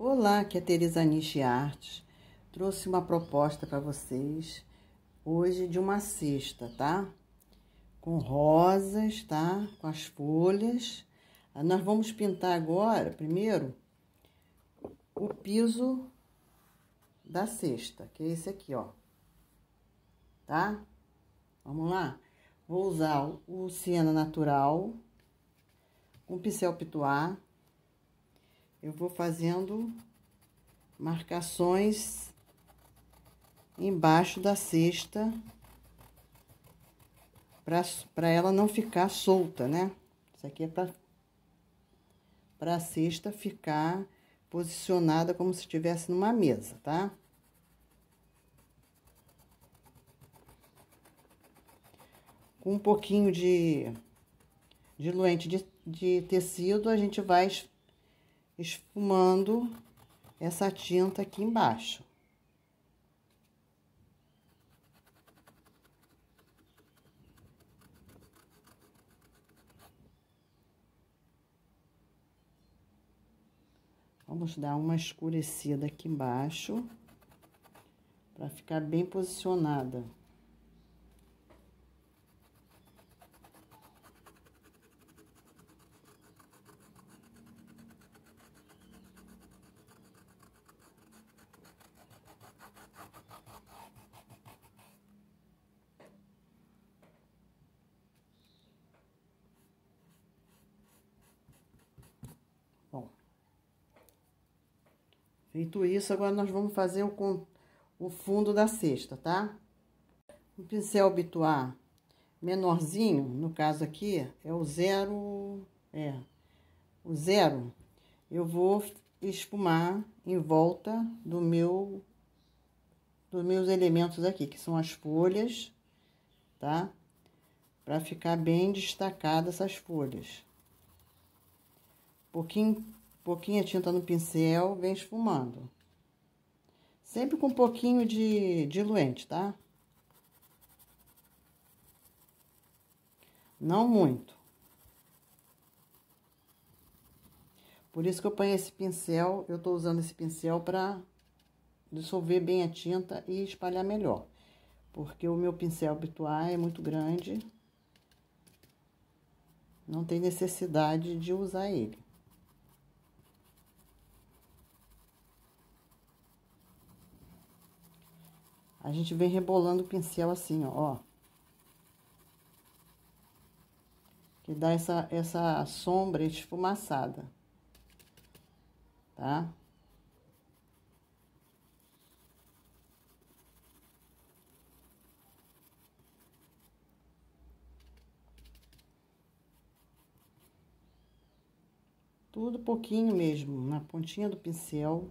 Olá, aqui é Teresa Niche Artes. Trouxe uma proposta para vocês hoje de uma cesta, tá? Com rosas, tá? Com as folhas. Ah, nós vamos pintar agora, primeiro, o piso da cesta, que é esse aqui, ó. Tá? Vamos lá? Vou usar o siena natural, com pincel pituar eu vou fazendo marcações embaixo da cesta para ela não ficar solta, né? Isso aqui é para para a cesta ficar posicionada como se estivesse numa mesa, tá? Com um pouquinho de diluente de, de tecido, a gente vai esfumando essa tinta aqui embaixo. Vamos dar uma escurecida aqui embaixo, para ficar bem posicionada. Feito isso, agora nós vamos fazer o, o fundo da cesta, tá? Um pincel bituar menorzinho, no caso aqui, é o zero, é, o zero, eu vou esfumar em volta do meu, dos meus elementos aqui, que são as folhas, tá? Pra ficar bem destacada essas folhas. Pouquinho pouquinha tinta no pincel, vem esfumando. Sempre com um pouquinho de diluente, tá? Não muito. Por isso que eu ponho esse pincel, eu tô usando esse pincel para dissolver bem a tinta e espalhar melhor. Porque o meu pincel habitual é muito grande. Não tem necessidade de usar ele. A gente vem rebolando o pincel assim, ó. Que dá essa, essa sombra esfumaçada. Tá? Tudo pouquinho mesmo, na pontinha do pincel.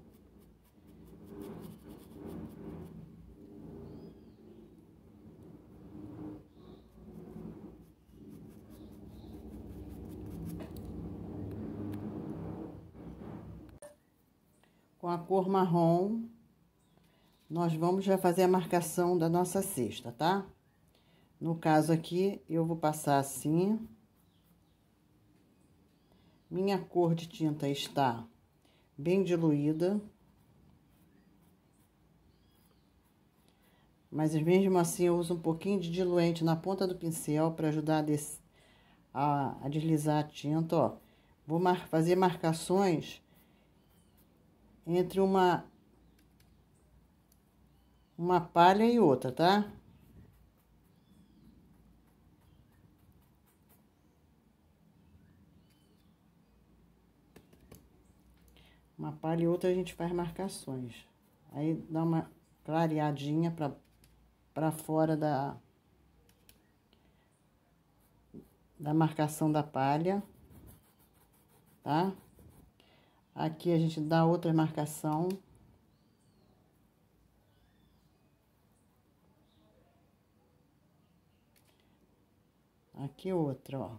Com a cor marrom, nós vamos já fazer a marcação da nossa cesta, tá? No caso aqui, eu vou passar assim. Minha cor de tinta está bem diluída. Mas mesmo assim, eu uso um pouquinho de diluente na ponta do pincel para ajudar a, a, a, deslizar a tinta, ó. Vou mar fazer marcações entre uma uma palha e outra, tá? Uma palha e outra a gente faz marcações. Aí dá uma clareadinha para para fora da da marcação da palha, tá? Aqui a gente dá outra marcação. Aqui outra, ó.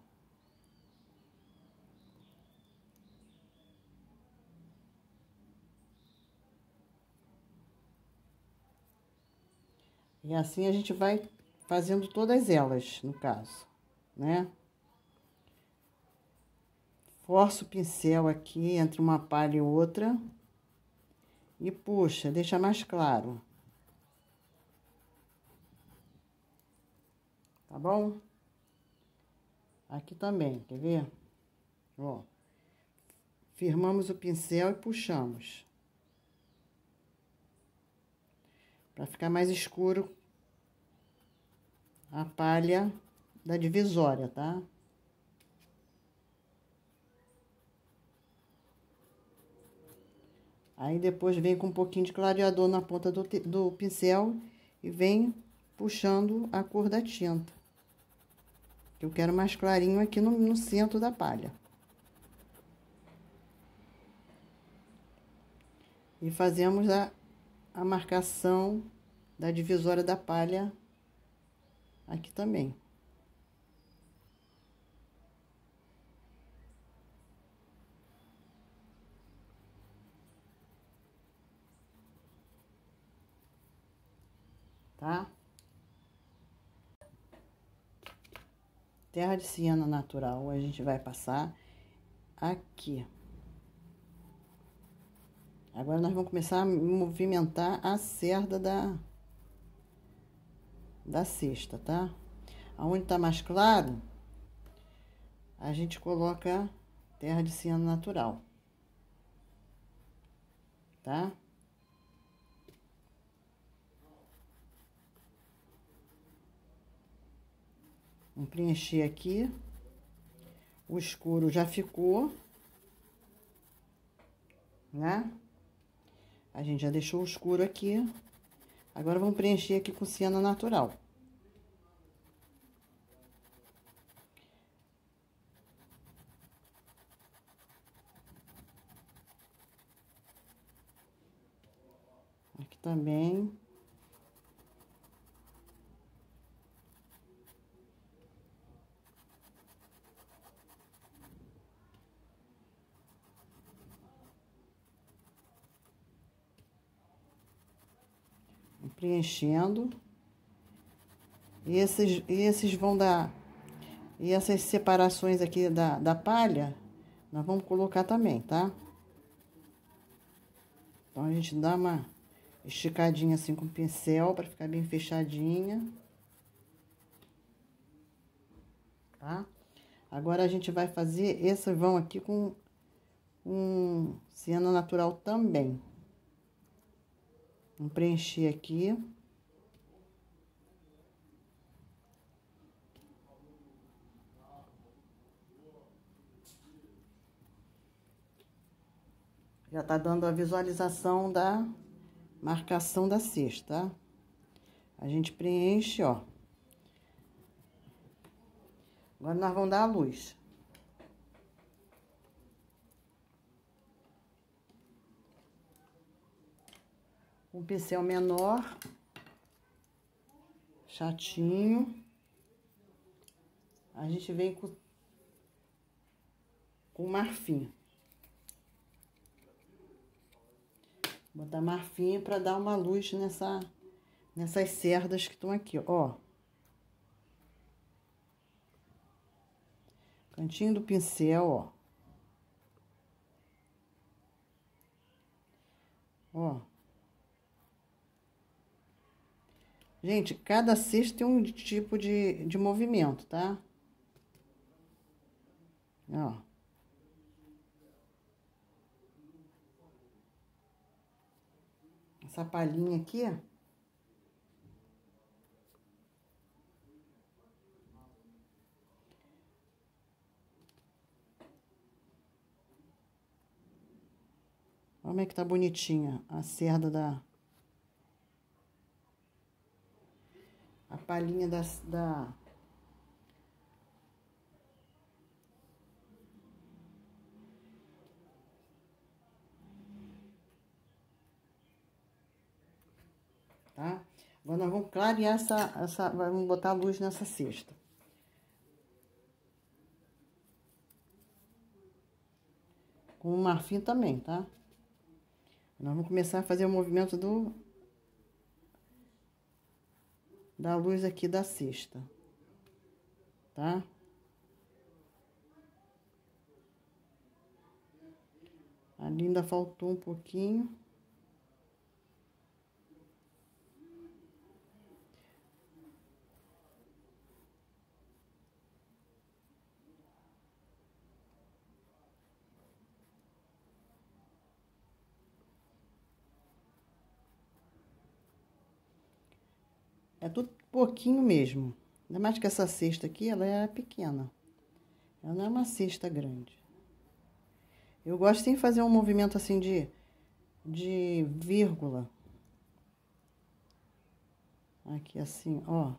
E assim a gente vai fazendo todas elas, no caso, né? Forço o pincel aqui entre uma palha e outra. e puxa, deixa mais claro. Tá bom? Aqui também, quer ver? Ó. Firmamos o pincel e puxamos. Para ficar mais escuro a palha da divisória, tá? Aí depois vem com um pouquinho de clareador na ponta do, do pincel e vem puxando a cor da tinta. Eu quero mais clarinho aqui no, no centro da palha. E fazemos a, a marcação da divisória da palha aqui também. Tá? Terra de ciano natural, a gente vai passar aqui. Agora nós vamos começar a movimentar a cerda da, da cesta, tá? Aonde tá mais claro, a gente coloca terra de ciano natural, tá? Vamos preencher aqui. O escuro já ficou, né? A gente já deixou o escuro aqui. Agora, vamos preencher aqui com ciano natural. Aqui também. Preenchendo. E esses, e esses vão dar... E essas separações aqui da, da palha, nós vamos colocar também, tá? Então, a gente dá uma esticadinha assim com o pincel para ficar bem fechadinha. Tá? Agora, a gente vai fazer esses vão aqui com um ciano natural também. Vamos preencher aqui. Já tá dando a visualização da marcação da cesta, tá? A gente preenche, ó. Agora, nós vamos dar a luz. Um pincel menor, chatinho. A gente vem com, com marfim. Botar marfim para dar uma luz nessa, nessas cerdas que estão aqui, ó. Cantinho do pincel, ó. Ó. Gente, cada cesta tem um tipo de, de movimento, tá? Ó. Essa palhinha aqui, ó. Como é que tá bonitinha a cerda da... a palhinha da, da tá? Agora nós vamos clarear essa, essa, vamos botar a luz nessa cesta. Com o marfim também, tá? Nós vamos começar a fazer o movimento do da luz aqui da cesta, tá? Ali ainda faltou um pouquinho. É tudo pouquinho mesmo. Ainda mais que essa cesta aqui, ela é pequena. Ela não é uma cesta grande. Eu gosto de fazer um movimento assim de, de vírgula. Aqui assim, ó.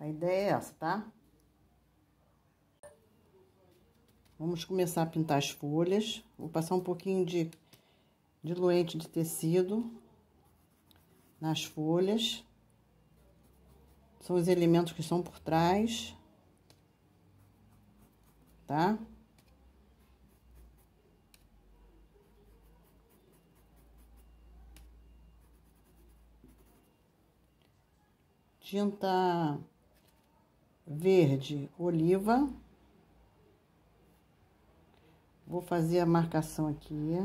A ideia é essa, tá? Vamos começar a pintar as folhas. Vou passar um pouquinho de diluente de tecido nas folhas. São os elementos que estão por trás, tá? Tinta verde oliva. Vou fazer a marcação aqui.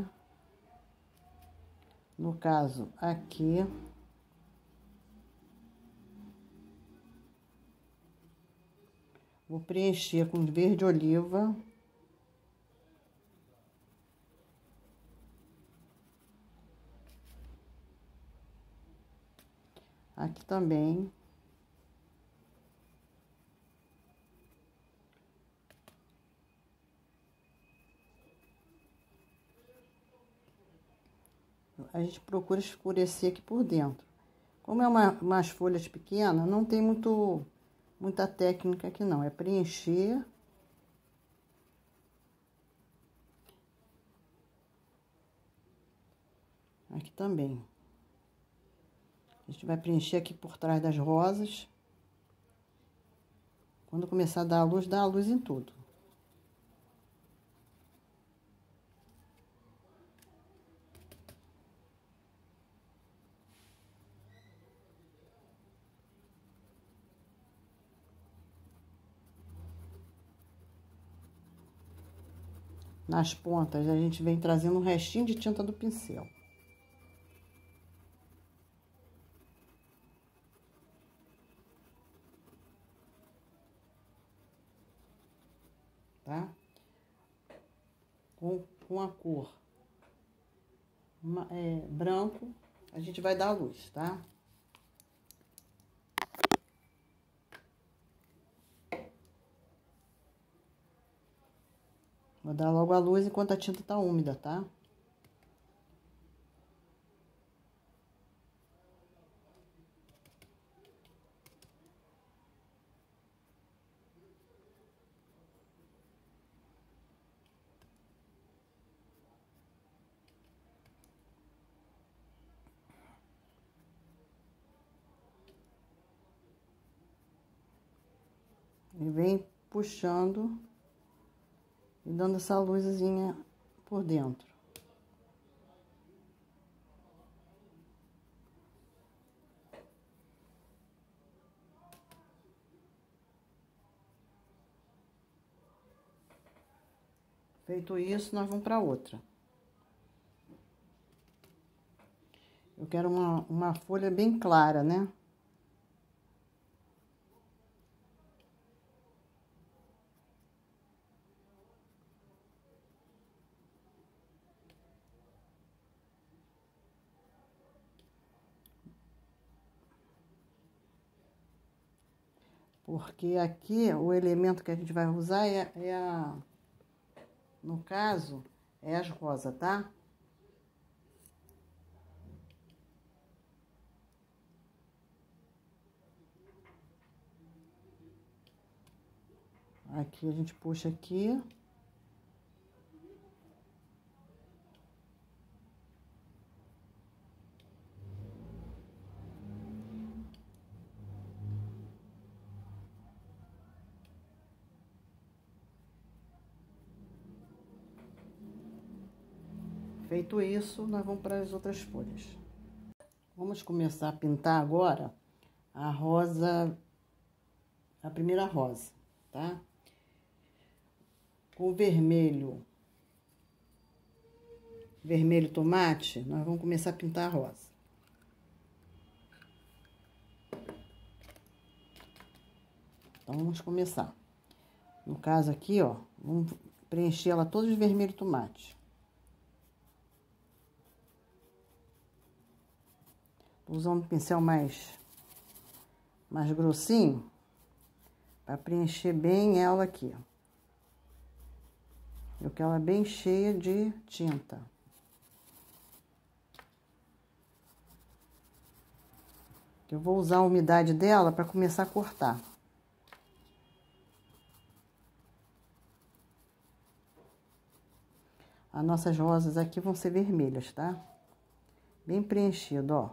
No caso, aqui. Vou preencher com verde oliva. Aqui também. A gente procura escurecer aqui por dentro. Como é uma, umas folhas pequenas, não tem muito, muita técnica aqui não. É preencher. Aqui também. A gente vai preencher aqui por trás das rosas. Quando começar a dar a luz, dá a luz em tudo. Nas pontas, a gente vem trazendo um restinho de tinta do pincel. Tá? Com, com a cor uma, é, branco, a gente vai dar a luz, tá? Vou dar logo a luz enquanto a tinta tá úmida, tá? E vem puxando e dando essa luzinha por dentro. Feito isso, nós vamos para outra. Eu quero uma, uma folha bem clara, né? Porque aqui o elemento que a gente vai usar é, é a. No caso, é as rosas, tá? Aqui a gente puxa aqui. Feito isso, nós vamos para as outras folhas. Vamos começar a pintar agora a rosa, a primeira rosa, tá? Com vermelho vermelho tomate, nós vamos começar a pintar a rosa. Então, vamos começar. No caso aqui, ó, vamos preencher ela toda de vermelho tomate. Usar um pincel mais, mais grossinho, para preencher bem ela aqui, ó. Eu quero ela bem cheia de tinta. Eu vou usar a umidade dela para começar a cortar. As nossas rosas aqui vão ser vermelhas, tá? Bem preenchido, ó.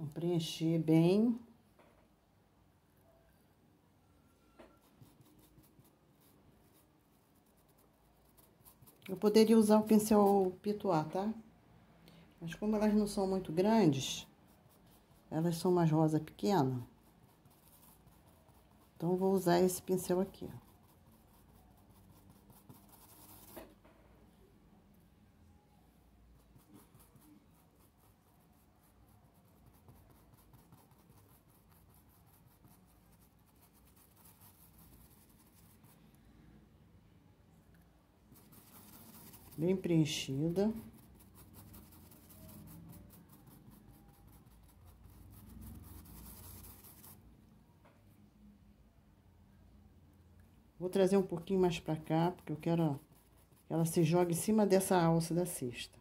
Vamos preencher bem. Eu poderia usar o pincel pituar, tá? Mas como elas não são muito grandes, elas são umas rosas pequenas. Então, vou usar esse pincel aqui, ó. Bem preenchida. Vou trazer um pouquinho mais pra cá, porque eu quero que ela se jogue em cima dessa alça da cesta.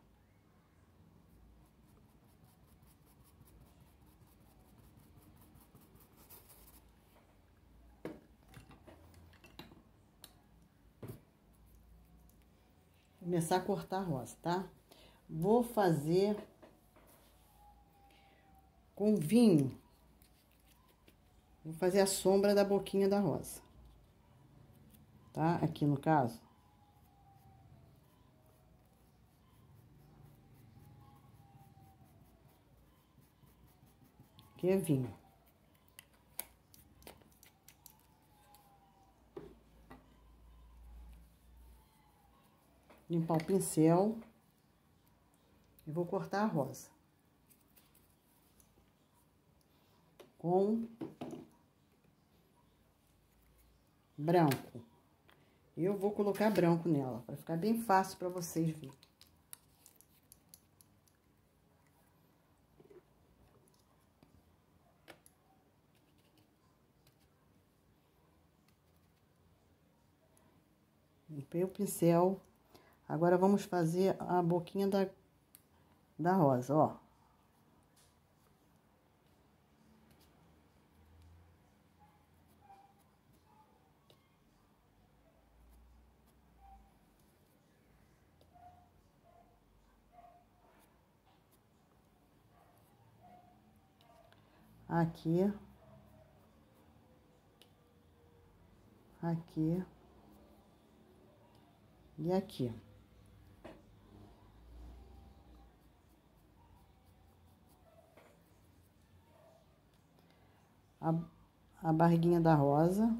Começar a cortar a rosa, tá? Vou fazer com vinho. Vou fazer a sombra da boquinha da rosa. Tá? Aqui no caso. Aqui é vinho. Limpar o pincel e vou cortar a rosa. Com branco. Eu vou colocar branco nela, para ficar bem fácil para vocês verem. Limpei o pincel Agora, vamos fazer a boquinha da, da rosa, ó. Aqui. Aqui. E aqui. A, a barriguinha da rosa.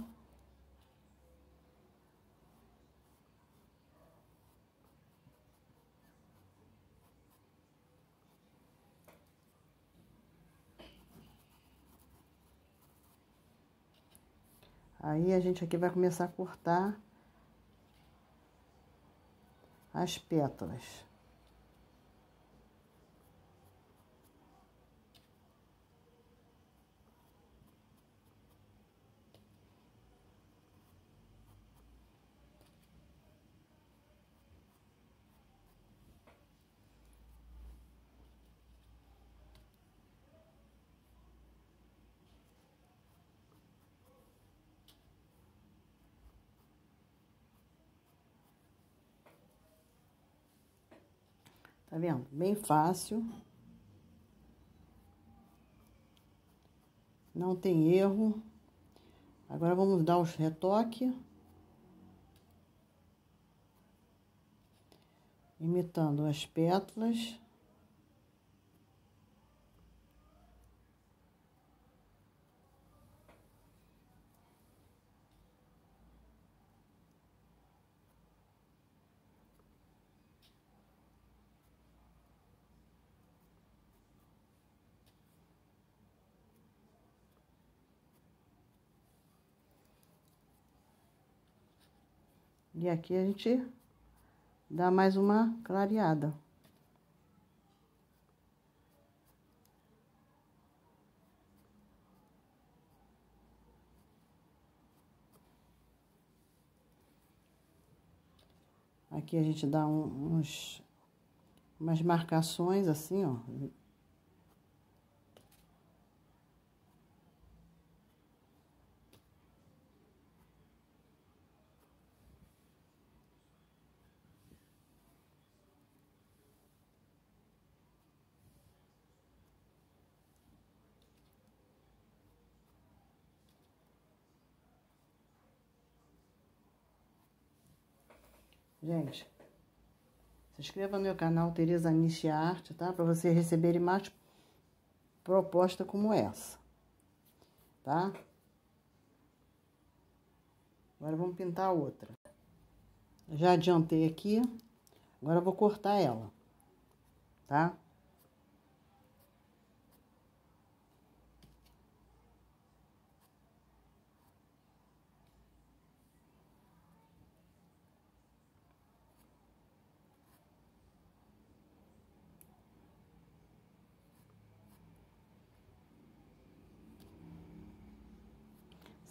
Aí, a gente aqui vai começar a cortar as pétalas. Tá vendo? Bem fácil. Não tem erro. Agora vamos dar os retoques. Imitando as pétalas. E aqui a gente dá mais uma clareada. Aqui a gente dá um, uns, umas marcações assim, ó. Gente, se inscreva no meu canal Tereza Niche Arte, tá? Para você receberem mais proposta como essa, tá? Agora vamos pintar a outra. Já adiantei aqui, agora eu vou cortar ela, tá?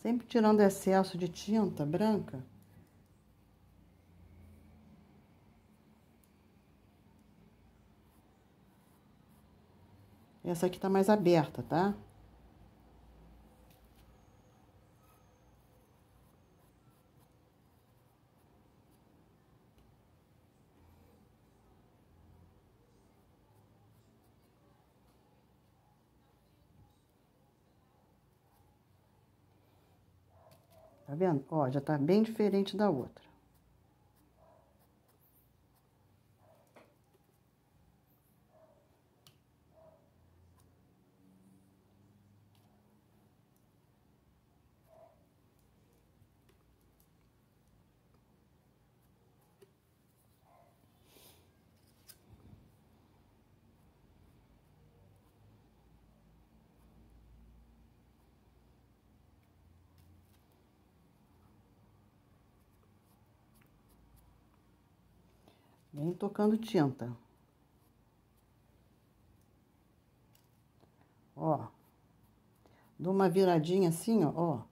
Sempre tirando excesso de tinta branca. Essa aqui tá mais aberta, tá? Tá vendo? Ó, já tá bem diferente da outra. Vem tocando tinta. Ó. Dou uma viradinha assim, ó, ó.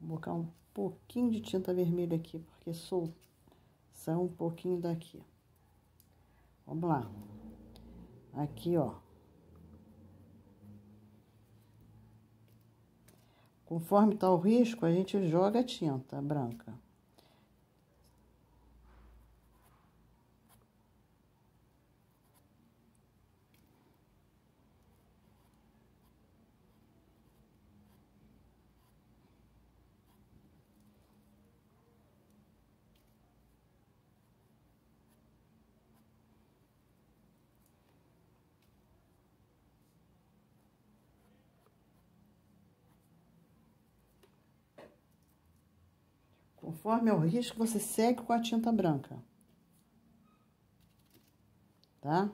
Vou colocar um pouquinho de tinta vermelha aqui, porque sou um pouquinho daqui. Vamos lá. Aqui, ó. Conforme tá o risco, a gente joga a tinta branca. Conforme é o risco, você segue com a tinta branca. Tá?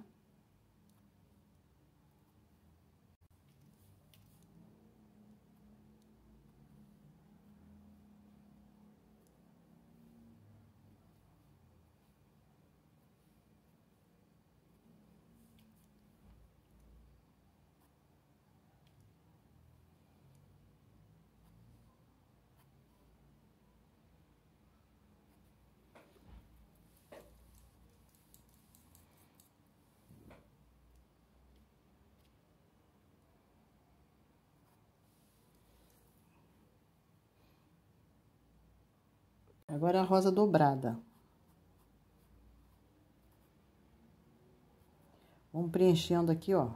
Agora a rosa dobrada. Vamos preenchendo aqui, ó.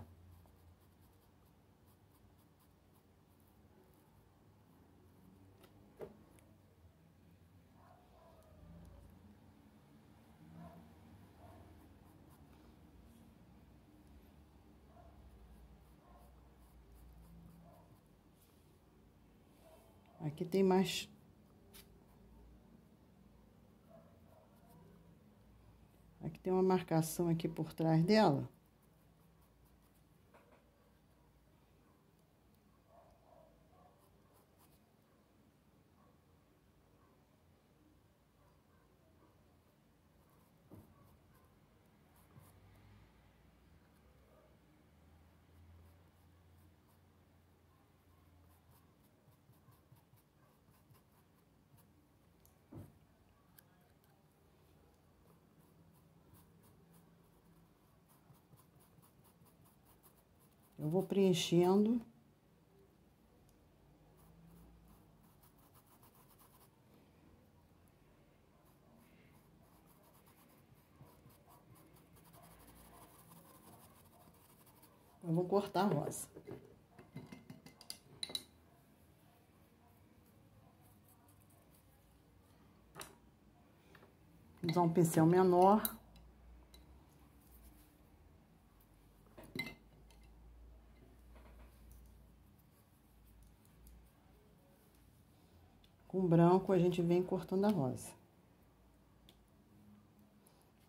Aqui tem mais tem uma marcação aqui por trás dela. Eu vou preenchendo. Eu vou cortar a rosa. Usar um pincel menor. com branco a gente vem cortando a rosa.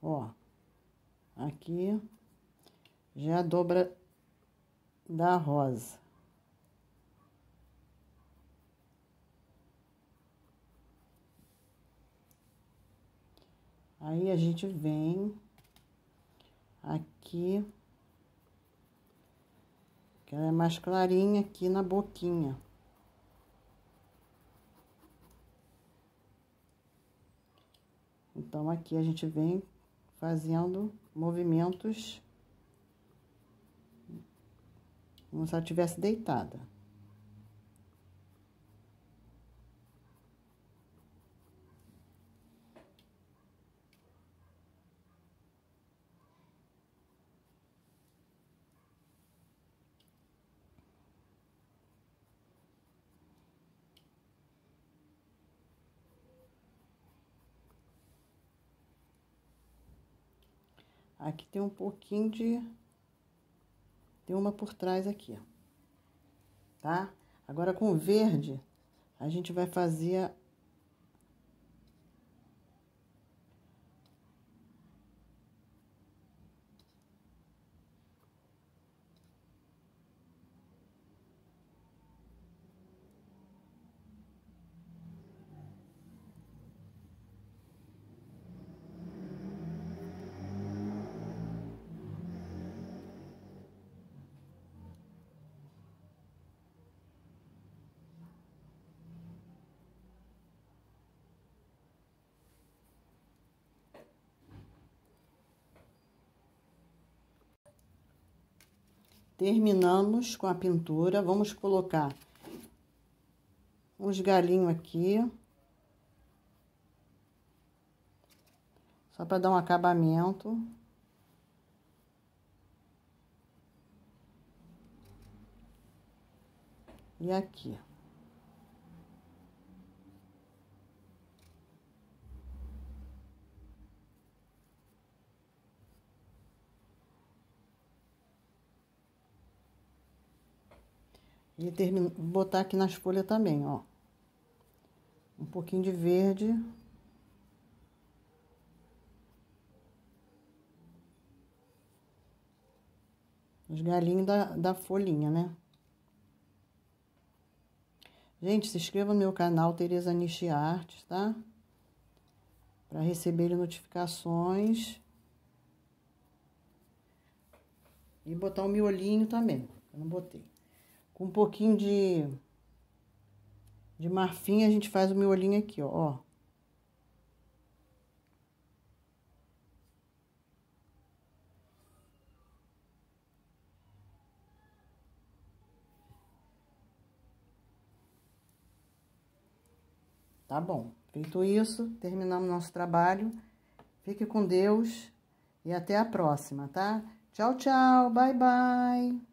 Ó, aqui já dobra da rosa. Aí a gente vem aqui, que ela é mais clarinha aqui na boquinha. Então, aqui a gente vem fazendo movimentos como se ela estivesse deitada. Aqui tem um pouquinho de... Tem uma por trás aqui, ó. Tá? Agora, com verde, a gente vai fazer Terminamos com a pintura, vamos colocar uns galinhos aqui. Só para dar um acabamento. E aqui. E termino, botar aqui nas folhas também, ó. Um pouquinho de verde. Os galinhos da, da folhinha, né? Gente, se inscreva no meu canal Tereza Niche Artes, tá? Para receber notificações. E botar o miolinho também, eu não botei. Com um pouquinho de, de marfim, a gente faz o miolinho aqui, ó. Tá bom. Feito isso, terminamos nosso trabalho. Fique com Deus e até a próxima, tá? Tchau, tchau. Bye, bye.